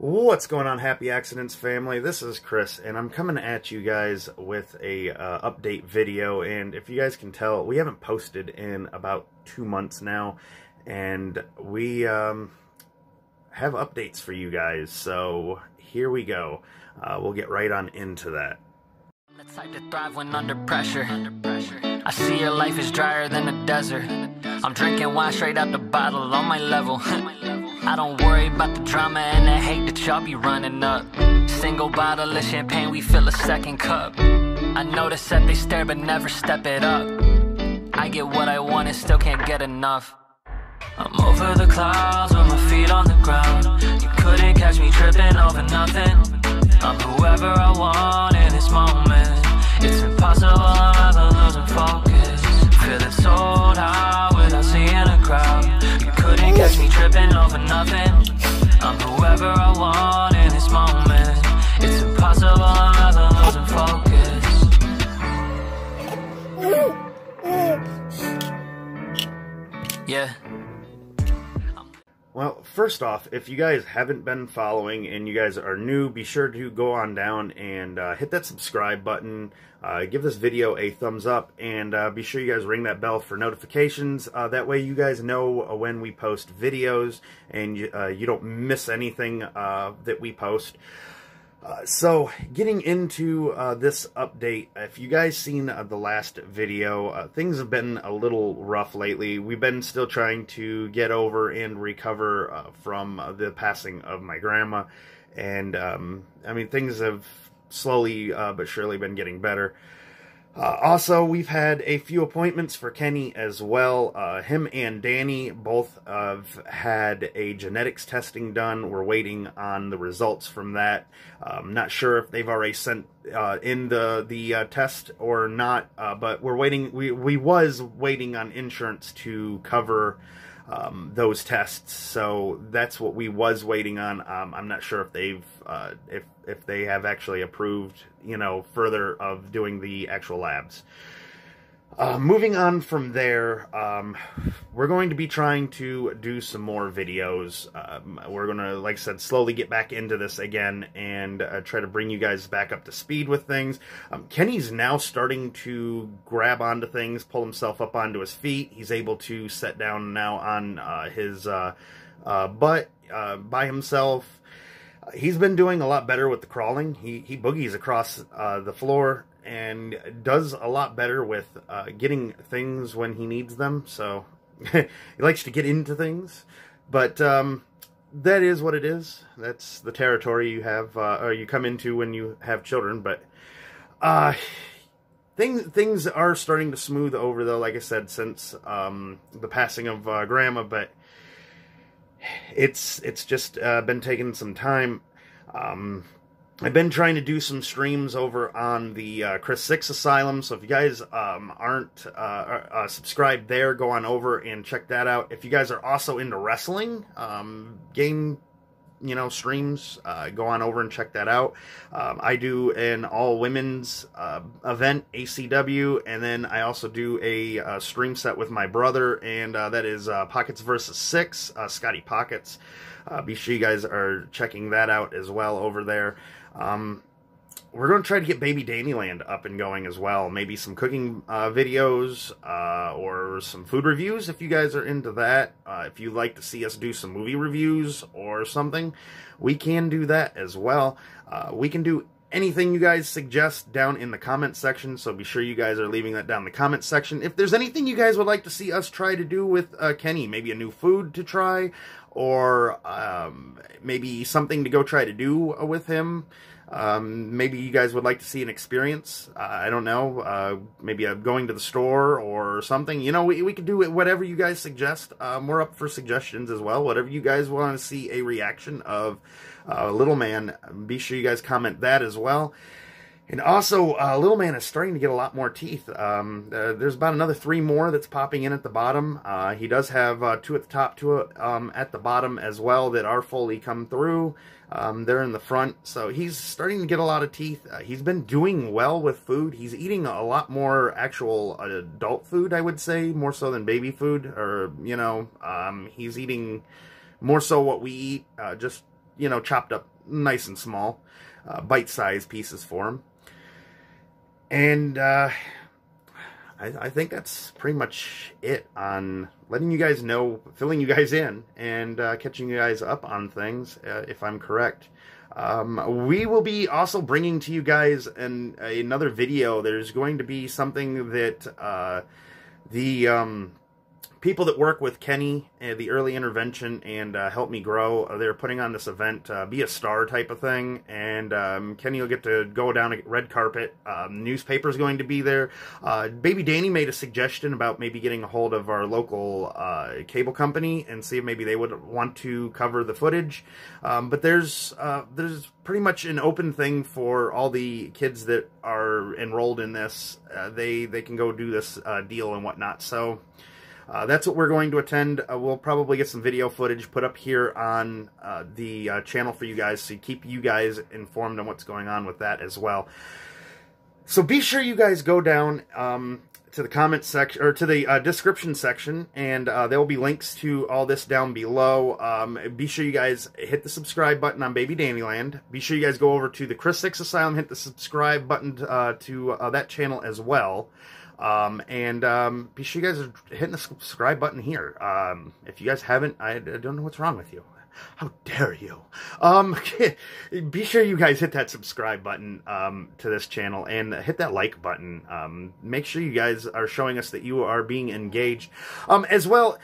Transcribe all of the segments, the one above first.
What's going on, Happy Accidents family? This is Chris, and I'm coming at you guys with a uh, update video. And if you guys can tell, we haven't posted in about two months now, and we um, have updates for you guys. So here we go. Uh, we'll get right on into that. The type to thrive when under pressure. I see your life is drier than a desert. I'm drinking wine straight out the bottle on my level. I don't worry about the drama and the hate that y'all be running up. Single bottle of champagne, we fill a second cup. I notice that they stare but never step it up. I get what I want and still can't get enough. I'm over the clouds with my feet on the ground. You couldn't catch me tripping over nothing. I'm whoever I want in this moment. It's impossible, I'm ever losing focus. Feeling sold out without seeing a crowd. Couldn't catch me tripping over nothing. I'm whoever I want in this moment. It's impossible, I'm ever losing focus. Yeah. First off, if you guys haven't been following and you guys are new, be sure to go on down and uh, hit that subscribe button. Uh, give this video a thumbs up and uh, be sure you guys ring that bell for notifications. Uh, that way you guys know when we post videos and you, uh, you don't miss anything uh, that we post. Uh, so, getting into uh, this update, if you guys seen uh, the last video, uh, things have been a little rough lately. We've been still trying to get over and recover uh, from the passing of my grandma. And, um, I mean, things have slowly but surely been getting better. Uh, also, we've had a few appointments for Kenny as well. Uh, him and Dani both have had a genetics testing done. We're waiting on the results from that. I'm not sure if they've already sent uh, in the the uh, test or not, uh, but we're waiting. We we was waiting on insurance to cover. Um, those tests. So that's what we was waiting on. Um, I'm not sure if they've uh, if if they have actually approved, you know, further of doing the actual labs. Uh, moving on from there, um, we're going to be trying to do some more videos. Um, we're going to, like I said, slowly get back into this again and uh, try to bring you guys back up to speed with things. Um, Kenny's now starting to grab onto things, pull himself up onto his feet. He's able to set down now on uh, his uh, uh, butt by himself. He's been doing a lot better with the crawling. He, he boogies across the floor and does a lot better with uh, getting things when he needs them. So he likes to get into things, but um, that is what it is. That's the territory you have, uh, or you come into when you have children. But uh, things things are starting to smooth over, though. Like I said, since um, the passing of uh, Grandma, but it's it's just uh, been taking some time. Um, I've been trying to do some streams over on the uh, Chris Six Asylum, so if you guys um, aren't uh, uh, subscribed there, go on over and check that out. If you guys are also into wrestling, um, game, you know, streams, uh, go on over and check that out. Um, I do an all women's uh, event, ACW, and then I also do a uh, stream set with my brother, and that is Pockets versus Six, Scotty Pockets. be sure you guys are checking that out as well over there. Um, we're going to try to get Baby Dani Land up and going as well. Maybe some cooking uh, videos uh, or some food reviews if you guys are into that. Uh, if you'd like to see us do some movie reviews or something, we can do that as well. Uh, we can do anything you guys suggest down in the comment section, so be sure you guys are leaving that down in the comment section. If there's anything you guys would like to see us try to do with uh, Kenny, maybe a new food to try, or um, maybe something to go try to do with him, um, maybe you guys would like to see an experience. Uh, I don't know. Uh, maybe a going to the store or something. You know, we, we could do it, whatever you guys suggest. Um, we're up for suggestions as well. Whatever you guys want to see a reaction of uh, Little Man, be sure you guys comment that as well. And also, uh, Little Man is starting to get a lot more teeth. Um, uh, there's about another three more that's popping in at the bottom. Uh, he does have uh, two at the top, two um, at the bottom as well that are fully come through. Um, they're in the front, so he's starting to get a lot of teeth. Uh, he's been doing well with food. He's eating a lot more actual adult food, I would say, more so than baby food. Or, you know, um, he's eating more so what we eat, uh, just you know, chopped up nice and small, uh, bite-sized pieces for them. And uh, I, I, think that's pretty much it on letting you guys know, filling you guys in, and uh, catching you guys up on things, uh, if I'm correct. Um, we will be also bringing to you guys an, another video. There's going to be something that uh, the... Um, people that work with Kenny, uh, the early intervention, and uh, help me grow, uh, they're putting on this event, uh, be a star type of thing, and um, Kenny will get to go down a red carpet. Um, newspaper's going to be there. Uh, Baby Dani made a suggestion about maybe getting a hold of our local cable company and see if maybe they would want to cover the footage. Um, but there's there's pretty much an open thing for all the kids that are enrolled in this. they they can go do this deal and whatnot. So. Uh, that's what we're going to attend. Uh, we'll probably get some video footage put up here on uh, the uh, channel for you guys to keep you guys informed on what's going on with that as well. So be sure you guys go down um, to the comment section or to the uh, description section, and uh, there will be links to all this down below. Um, be sure you guys hit the subscribe button on Baby Dani Land. Be sure you guys go over to the Chris Six Asylum, hit the subscribe button to that channel as well. Um, and um, be sure you guys are hitting the subscribe button here. Um, if you guys haven't, I, I, don't know what's wrong with you. How dare you? Um, be sure you guys hit that subscribe button um, to this channel and hit that like button. Um, make sure you guys are showing us that you are being engaged. Um, as well,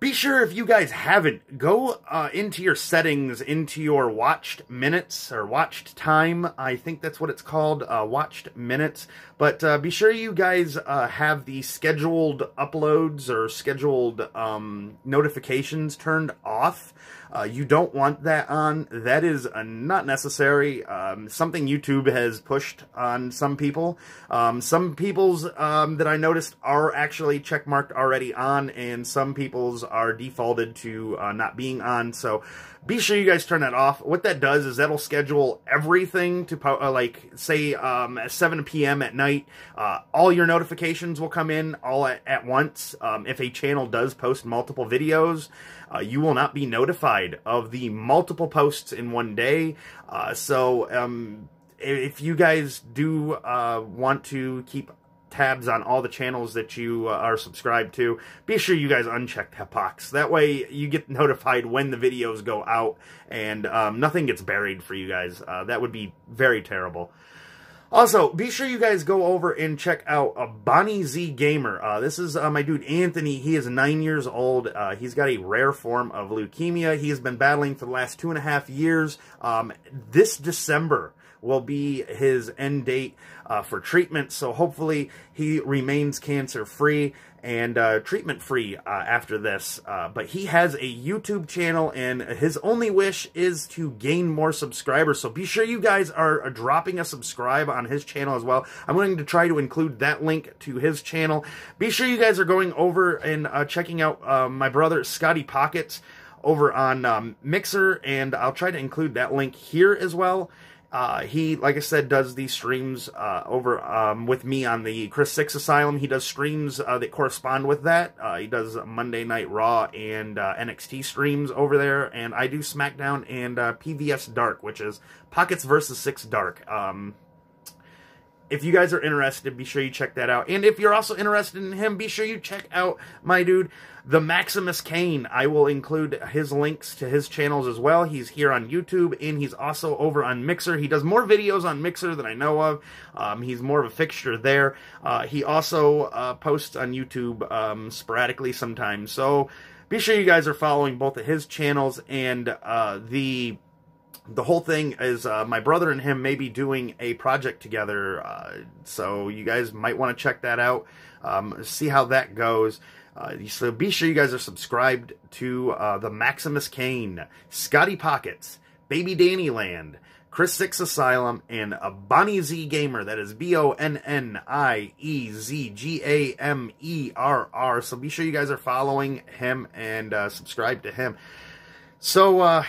be sure if you guys haven't, go uh, into your settings, into your watched minutes or watched time. I think that's what it's called, uh, watched minutes. But uh, be sure you guys uh, have the scheduled uploads or scheduled um, notifications turned off. Uh, you don't want that on. That is uh, not necessary. Um, something YouTube has pushed on some people. Um, some people's um, that I noticed are actually checkmarked already on, and some people's are defaulted to uh, not being on. So be sure you guys turn that off. What that does is that'll schedule everything to, uh, like, say, um, at 7 p.m. at night. Uh, all your notifications will come in all at, at once. Um, if a channel does post multiple videos, uh, you will not be notified of the multiple posts in one day. Uh, so, um, if you guys do uh, want to keep tabs on all the channels that you uh, are subscribed to, be sure you guys uncheck box. That way you get notified when the videos go out and um, nothing gets buried for you guys. Uh, that would be very terrible. Also, be sure you guys go over and check out uh, Bonnie Z Gamer. Uh, this is uh, my dude Anthony. He is nine years old. Uh, he's got a rare form of leukemia. He has been battling for the last two and a half years. Um, this December, will be his end date uh, for treatment. So hopefully he remains cancer free and uh, treatment free uh, after this. Uh, but he has a YouTube channel and his only wish is to gain more subscribers. So be sure you guys are dropping a subscribe on his channel as well. I'm going to try to include that link to his channel. Be sure you guys are going over and uh, checking out uh, my brother Scotty Pockets over on um, Mixer and I'll try to include that link here as well. Uh, he, like I said, does these streams uh, over um, with me on the Chris Six Asylum. He does streams uh, that correspond with that. Uh, he does Monday Night Raw and uh, NXT streams over there, and I do SmackDown and uh, PVS Dark, which is Pockets versus Six Dark. Um, if you guys are interested, be sure you check that out. And if you're also interested in him, be sure you check out my dude, the Maximus Kane. I will include his links to his channels as well. He's here on YouTube and he's also over on Mixer. He does more videos on Mixer than I know of. Um, he's more of a fixture there. Uh, he also uh, posts on YouTube um, sporadically sometimes. So be sure you guys are following both of his channels and uh, the the whole thing is uh, my brother and him may be doing a project together, uh, so you guys might want to check that out, um, see how that goes. Uh, so be sure you guys are subscribed to uh, the Maximus Kane, Scotty Pockets, Baby Dani Land, Chris Six Asylum, and a Bonnie Z Gamer. That is B O N N I E Z G A M E R R. So be sure you guys are following him and uh, subscribe to him. So, uh,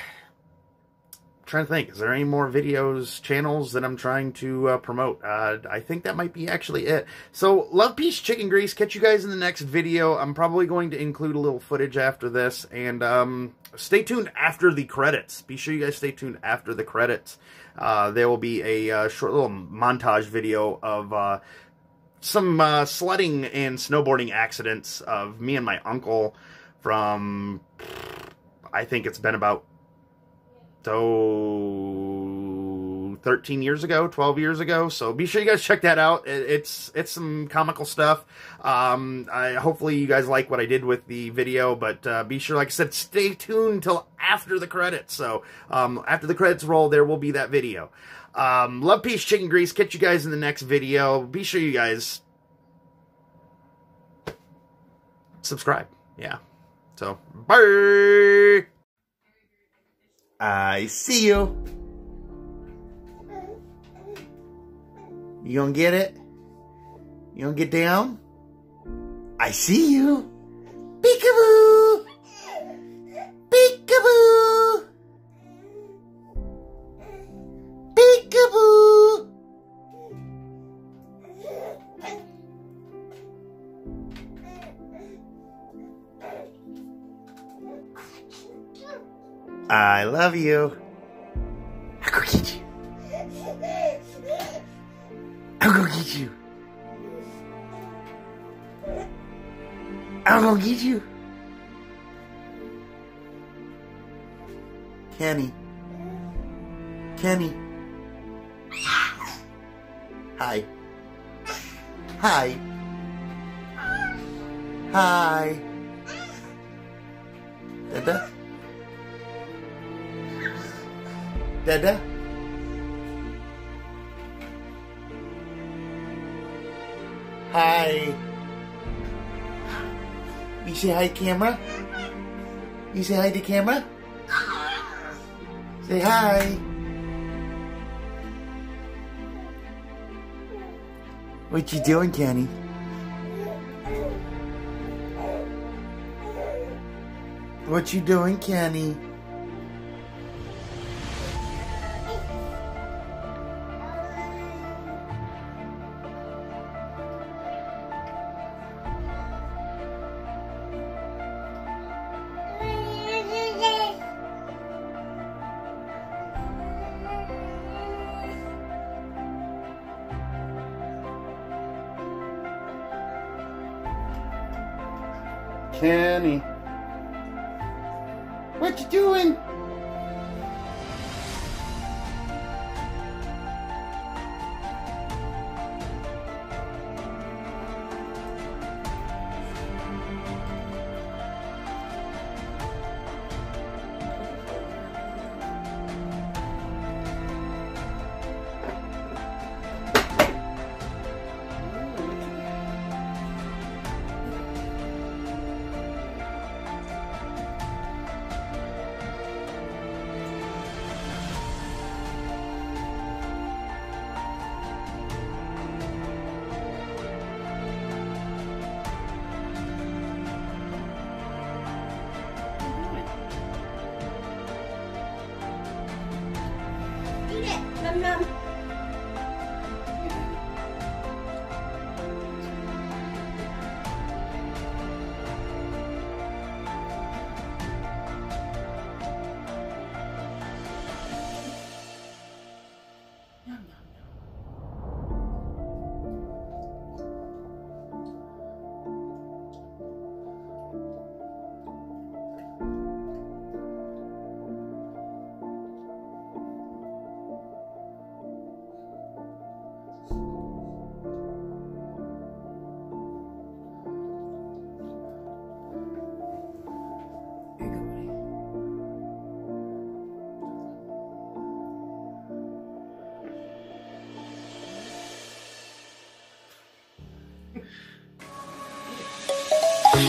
trying to think. Is there any more videos, channels that I'm trying to uh, promote? Uh, I think that might be actually it. So, love, peace, chicken grease. Catch you guys in the next video. I'm probably going to include a little footage after this. And um, stay tuned after the credits. Be sure you guys stay tuned after the credits. Uh, there will be a uh, short little montage video of uh, some uh, sledding and snowboarding accidents of me and my uncle from, I think it's been about so 13 years ago 12 years ago so be sure you guys check that out. It's it's some comical stuff. Um I, hopefully you guys like what i did with the video but uh, be sure like i said stay tuned until after the credits. So um after the credits roll there will be that video. Um love peace chicken grease. Catch you guys in the next video. Be sure you guys subscribe. Yeah. So bye I see you. You gonna get it? You gonna get down? I see you. Peekaboo! I love you. I'll go get you. I'll go get you. I'll go get you. Kenny. Kenny. Hi. Hi. Hi. Dada. Dada? Hi. You say hi, camera? You say hi to camera? Say hi. What you doing, Kenny? What you doing, Kenny? Kenny. What you doing?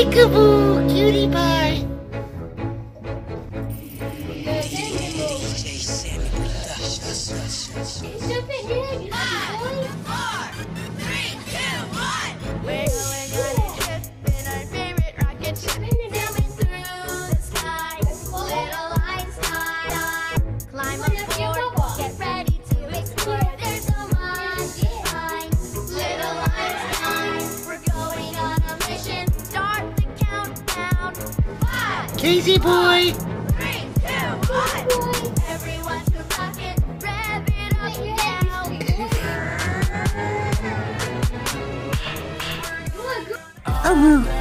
Peekaboo, cutie pie. Now.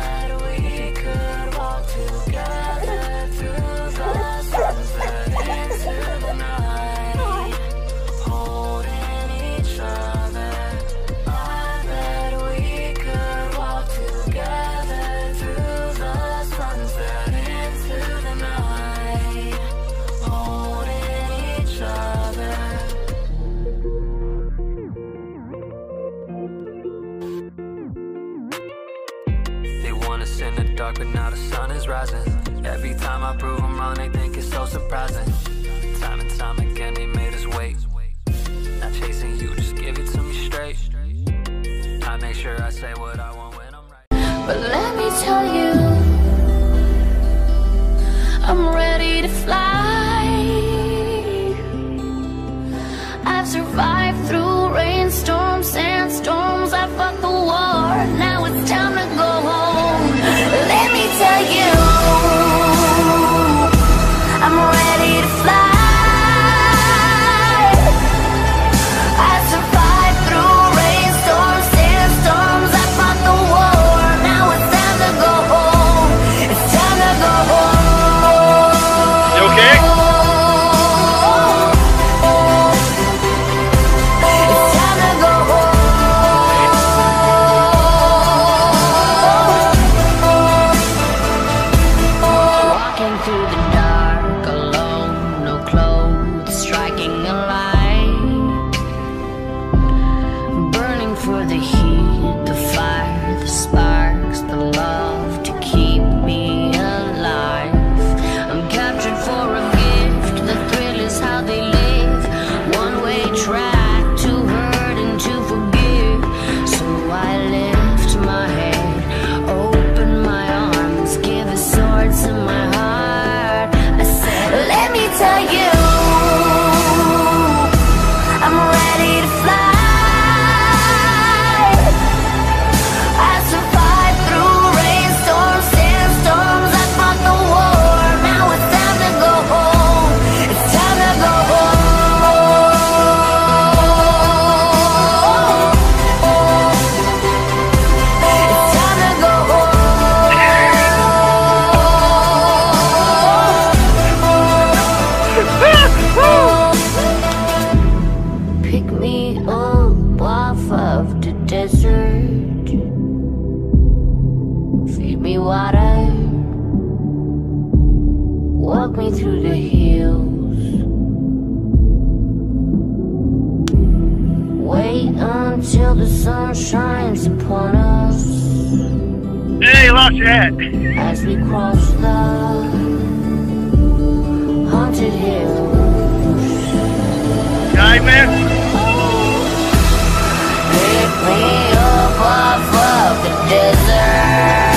desert. Feed me water. Walk me through the hills. Wait until the sun shines upon us. Hey, lost your. As we cross the haunted hills. Guy, man. We up off of the desert.